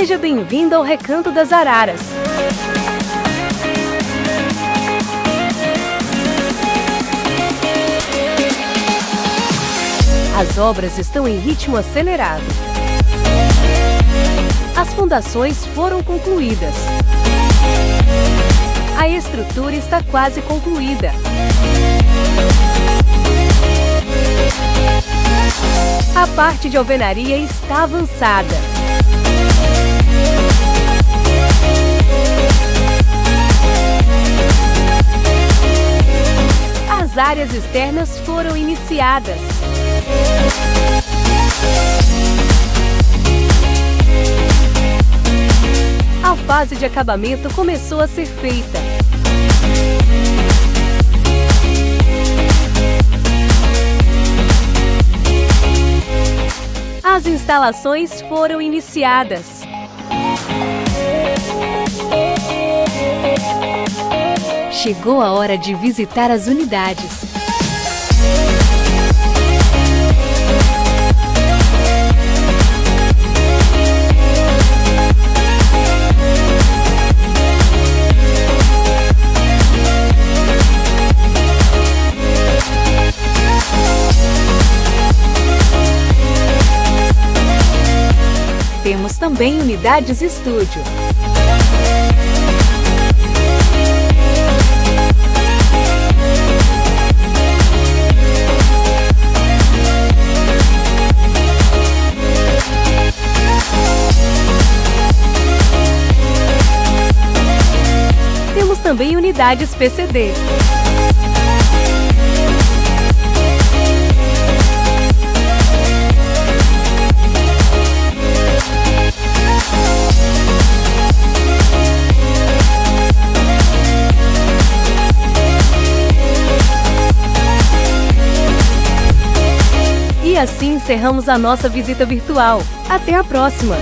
Seja bem-vindo ao Recanto das Araras. As obras estão em ritmo acelerado. As fundações foram concluídas. A estrutura está quase concluída. A parte de alvenaria está avançada. As áreas externas foram iniciadas. A fase de acabamento começou a ser feita. As instalações foram iniciadas. Chegou a hora de visitar as unidades. Também unidades estúdio. Temos também unidades PCD. Assim encerramos a nossa visita virtual. Até a próxima!